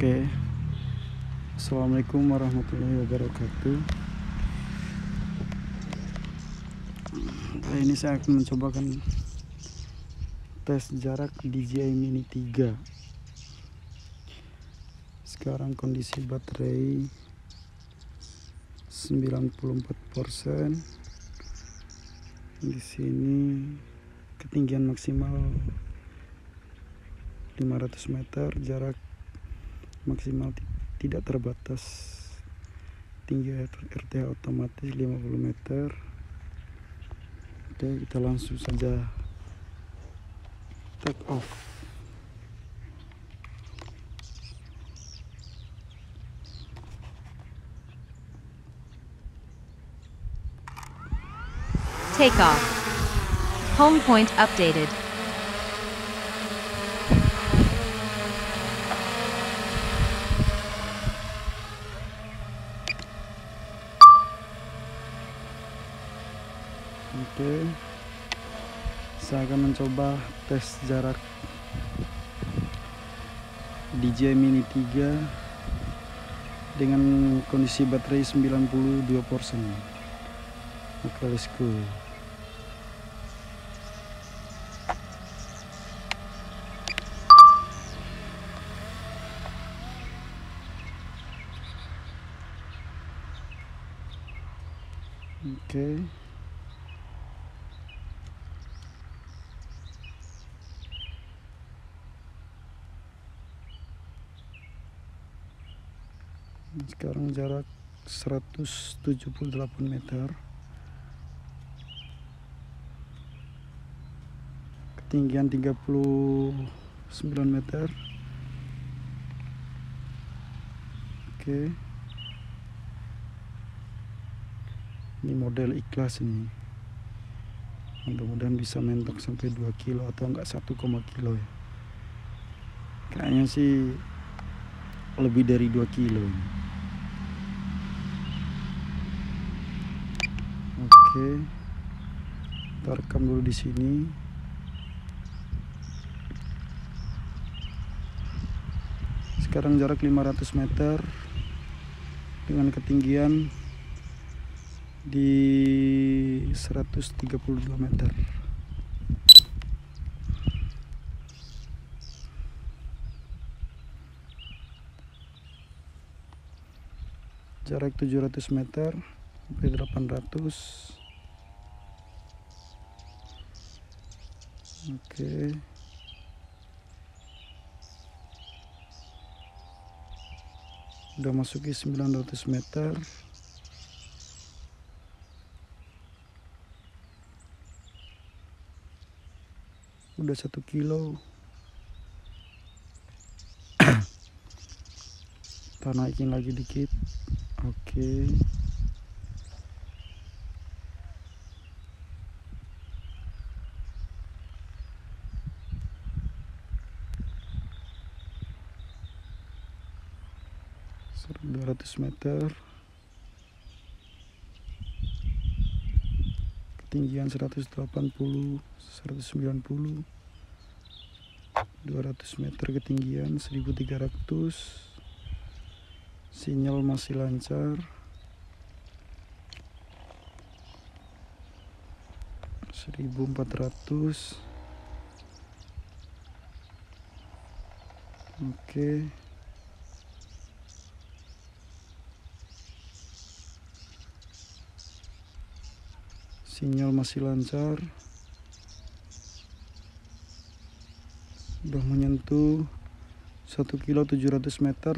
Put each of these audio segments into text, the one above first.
Oke. Assalamualaikum warahmatullahi wabarakatuh. Kali ini saya akan mencobakan tes jarak DJI Mini 3 Sekarang kondisi baterai 94% di sini ketinggian maksimal 500 meter jarak maksimal tidak terbatas tinggi RTH otomatis 50 meter oke kita langsung saja take off Take off. Home point updated. Oke. Saya akan mencoba tes jarak DJI Mini 3 dengan kondisi baterai 92% oke let's go oke sekarang jarak 178 meter. Ketinggian 39 meter. Oke. Ini model ikhlas ini. Mudah-mudahan bisa mentok sampai 2 kilo atau enggak 1, kilo ya. Kayaknya sih lebih dari 2 kilo ini oke. Kita rekam dulu di sini. Sekarang jarak 500 meter dengan ketinggian di 132 meter. Jarak 700 meter sampai 800 oke. Udah masuki 900 meter. Udah satu kilo. Kita naikin lagi dikit. Oke. okay. 200 meter. Ketinggian 180 190 200 meter ketinggian 1300 sinyal masih lancar. seribu empat ratus. Oke. okay. Sinyal masih lancar. Sudah menyentuh 1 kilo 700 meter.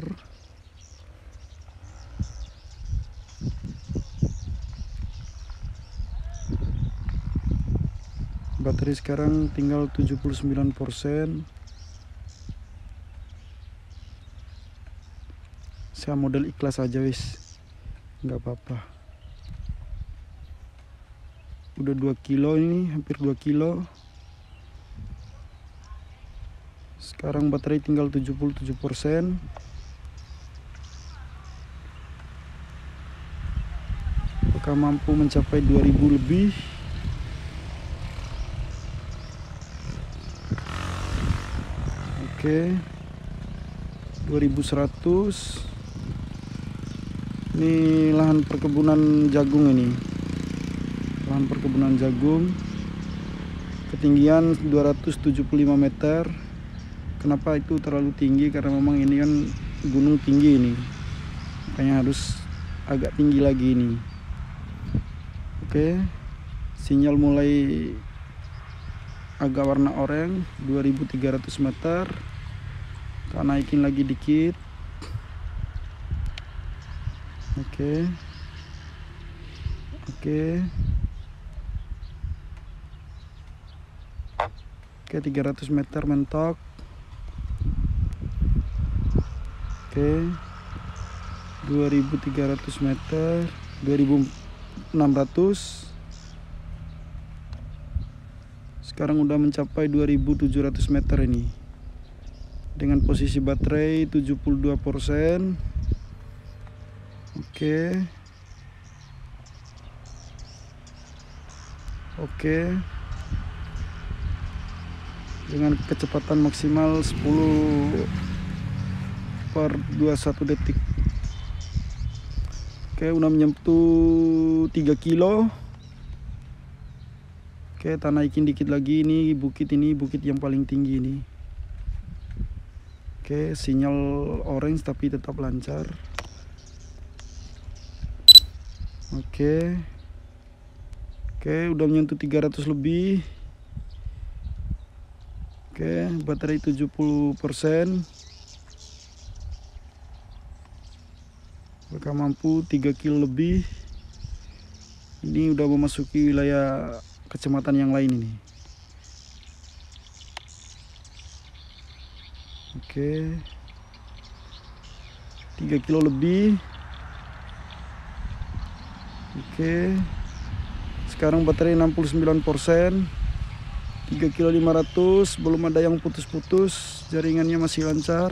Baterai sekarang tinggal 79% saya model ikhlas aja wis. Nggak apa-apa udah 2 kilo ini hampir 2 kilo. Sekarang baterai tinggal 77% apakah mampu mencapai 2000 lebih? Oke. 2100 ini lahan perkebunan jagung ini lahan perkebunan jagung. Ketinggian 275 meter. Kenapa itu terlalu tinggi? Karena memang ini kan gunung tinggi ini. Makanya harus agak tinggi lagi ini. Oke sinyal mulai agak warna oranye 2300 meter. Kita naikin lagi dikit. Oke. Oke oke 300 meter mentok. Oke. 2300 meter. 2600 sekarang udah mencapai 2700 meter ini. Dengan posisi baterai 72% oke. Oke dengan kecepatan maksimal 10 per 21 detik. Oke udah menyentuh 3 kilo. Oke tanah naikin dikit lagi. Ini bukit ini bukit yang paling tinggi ini. Oke sinyal orange tapi tetap lancar. Oke. Oke udah menyentuh 300 lebih Oke, baterai 70%. Mereka mampu 3 kilo lebih. Ini udah memasuki wilayah kecamatan yang lain ini. Oke. 3 kilo lebih. Oke. Sekarang baterai 69%. 3 kilo 500 belum ada yang putus-putus jaringannya masih lancar.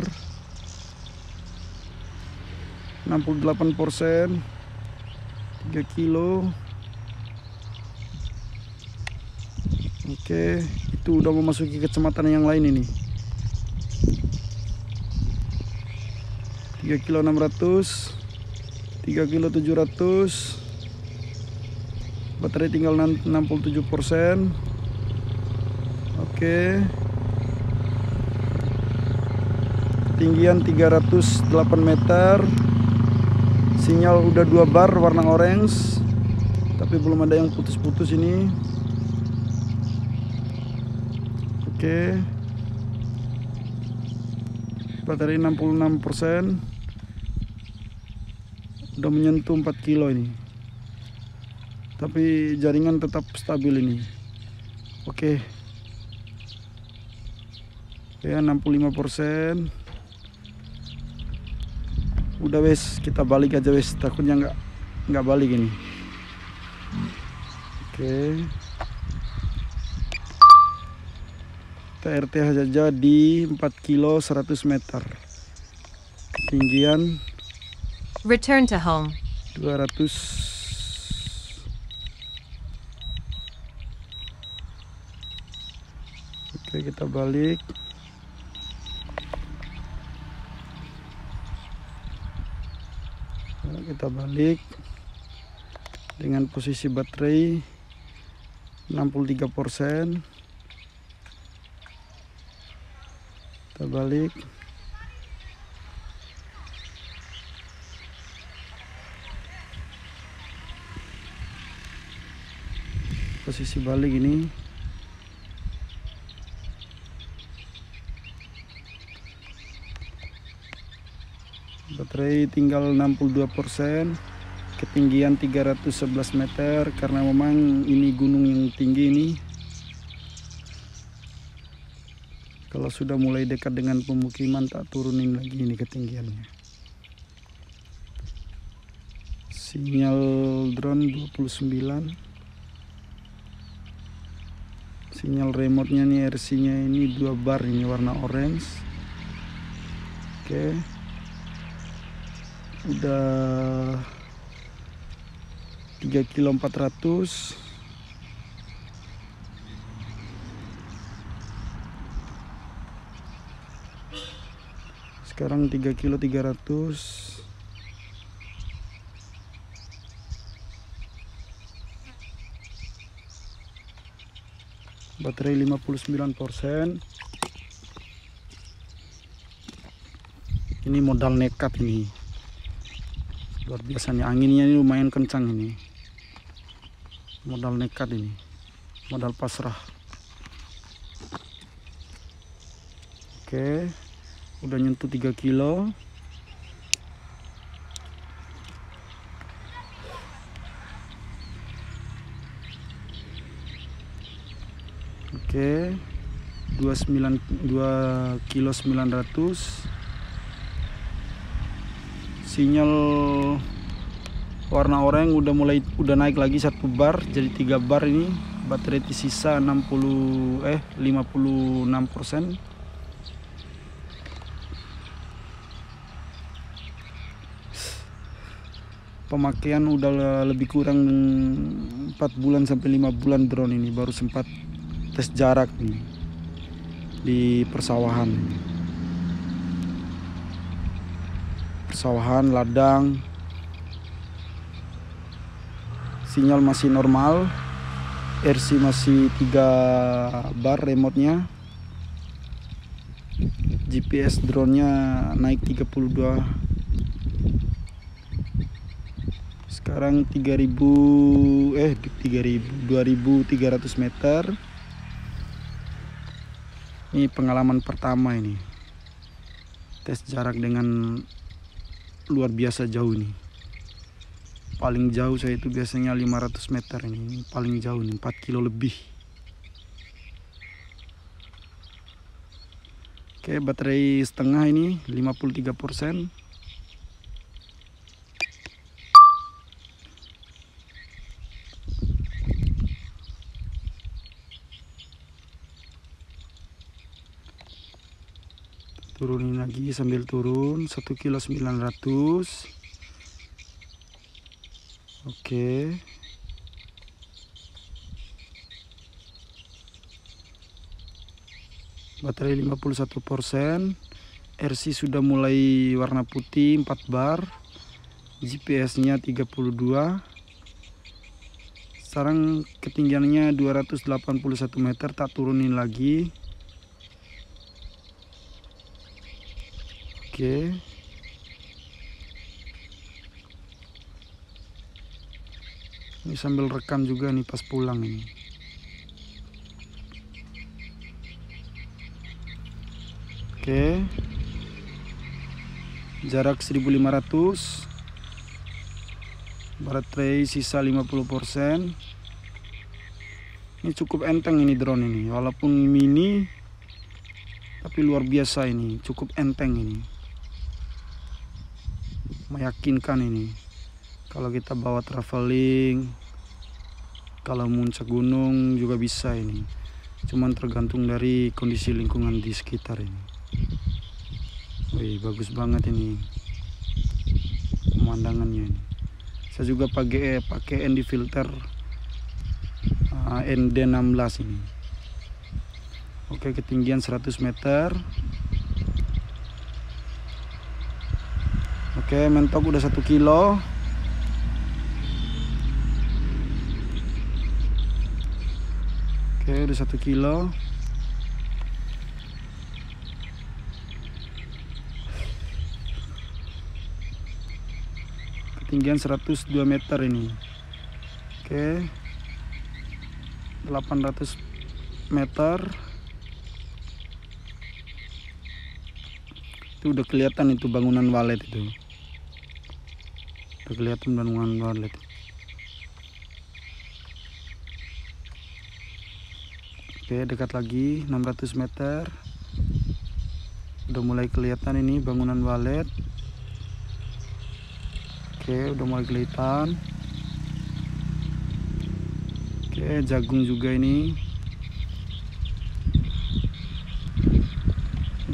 68 persen 3 kilo. Oke itu udah memasuki kecamatan yang lain ini. 3 kilo 600 3 kilo 700 baterai tinggal 67 persen Oke. Tinggian 308 meter. Sinyal udah dua bar warna orange. Tapi belum ada yang putus-putus ini. Oke. Baterai 66%. Udah menyentuh 4 kilo ini. Tapi jaringan tetap stabil ini. Oke ya 65 persen. Udah wes kita balik aja wes. Takutnya nggak nggak balik ini. Oke. TRT saja di 4 kilo 100 meter. Ketinggian Return to home. 200 Oke kita balik kita balik dengan posisi baterai 63% kita balik. Posisi balik ini baterai tinggal 62% ketinggian 311 meter karena memang ini gunung yang tinggi ini. Kalau sudah mulai dekat dengan pemukiman tak turunin lagi ini ketinggiannya. Sinyal drone 29 sinyal remote nya nih RC nya ini dua bar ini warna orange. Oke. okay udah 3 kilo 400 sekarang sekarang 3 kilo 300 baterai 59% ini modal nekat ini luar biasa nih anginnya ini lumayan kencang ini modal nekat ini modal pasrah oke udah nyentuh 3 kilo Oke. 29 2 kilo 900. Sinyal warna oranye udah mulai udah naik lagi satu bar jadi tiga bar ini. Baterai sisa 60 eh 56 persen. Pemakaian udah lebih kurang 4 bulan sampai 5 bulan drone ini baru sempat tes jarak nih di persawahan persawahan ladang. Sinyal masih normal. RC masih 3 bar remote-nya. GPS drone-nya naik 32 sekarang 3000 eh 3000 2300 meter. Ini pengalaman pertama ini. Tes jarak dengan luar biasa jauh nih. Paling jauh saya itu biasanya 500 meter ini, paling jauh nih 4 kilo lebih. Oke baterai setengah ini 53 persen turunin lagi sambil turun. 1 kilo 900 oke. Baterai 51% RC sudah mulai warna putih 4 bar. GPS nya 32 sekarang ketinggiannya 281 meter tak turunin lagi Oke. Ini sambil rekam juga nih pas pulang ini. Oke. Jarak 1500. Baterai sisa 50%. Ini cukup enteng ini drone ini. Walaupun mini tapi luar biasa ini, cukup enteng ini meyakinkan ini. Kalau kita bawa traveling kalau muncak gunung juga bisa ini. Cuman tergantung dari kondisi lingkungan di sekitar ini. Wih bagus banget ini pemandangannya ini. Saya juga pakai pakai ND filter ah, ND16 ini. Oke ketinggian 100 meter Oke, mentok udah satu kilo. Oke, udah satu kilo. Ketinggian 102 meter ini. Oke. 800 meter. Itu udah kelihatan itu bangunan walet itu kelihatan bangunan walet oke dekat lagi 600 meter. Udah mulai kelihatan ini bangunan walet. Oke udah mulai kelihatan. Oke jagung juga ini.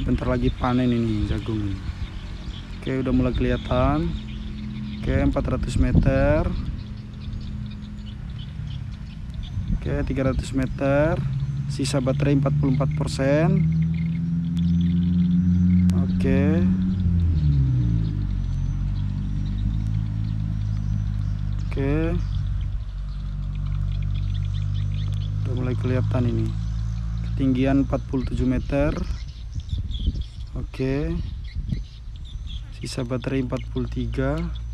Bentar lagi panen ini jagung. Oke udah mulai kelihatan oke 400 meter. Oke 300 meter. Sisa baterai 44 persen. Oke. Oke. Udah mulai kelihatan ini. Ketinggian 47 meter. Oke. Sisa baterai 43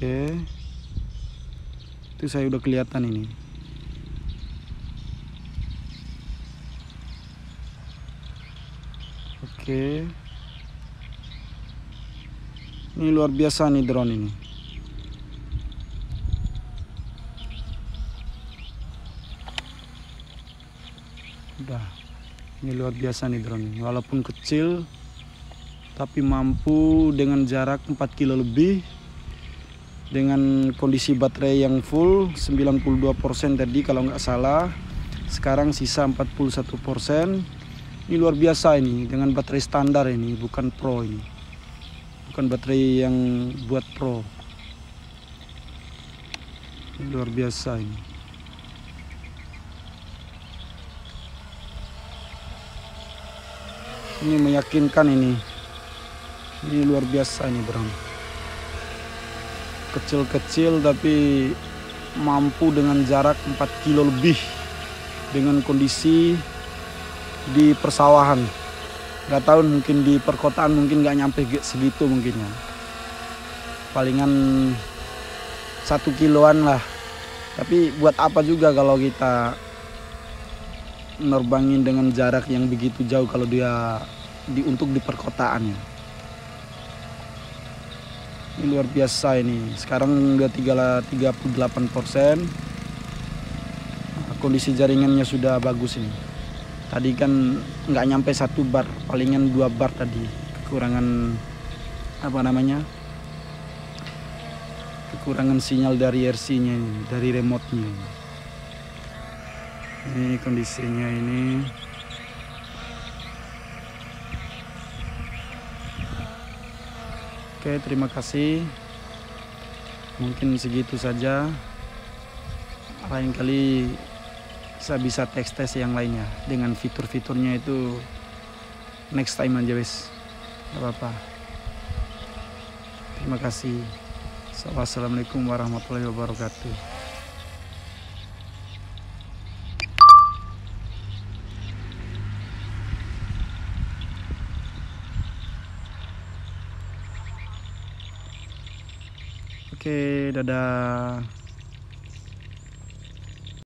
Oke. Itu saya udah kelihatan ini. Oke. Ini luar biasa nih drone ini. Udah. Ini luar biasa nih drone ini. Walaupun kecil tapi mampu dengan jarak 4 kilo lebih dengan kondisi baterai yang full 92% tadi kalau nggak salah. Sekarang sisa 41% ini luar biasa ini dengan baterai standar ini bukan pro ini. Bukan baterai yang buat pro. Ini luar biasa ini. Ini meyakinkan ini. Ini luar biasa ini bro kecil-kecil tapi mampu dengan jarak 4 kilo lebih dengan kondisi di persawahan. Nggak tahu mungkin di perkotaan mungkin nggak nyampe segitu mungkin ya. Palingan satu kiloan lah. Tapi buat apa juga kalau kita nerbangin dengan jarak yang begitu jauh kalau dia di untuk di perkotaan ya ini luar biasa ini. Sekarang udah 38 persen. Kondisi jaringannya sudah bagus ini. Tadi kan nggak nyampe satu bar palingan dua bar tadi. Kekurangan apa namanya? Kekurangan sinyal dari RC nya ini dari remote nya ini. ini kondisinya ini oke terima kasih. Mungkin segitu saja. Lain kali saya bisa teks tes yang lainnya dengan fitur-fiturnya itu next time aja wes. Gak apa-apa. Terima kasih. Wassalamualaikum warahmatullahi wabarakatuh Oke, dadah.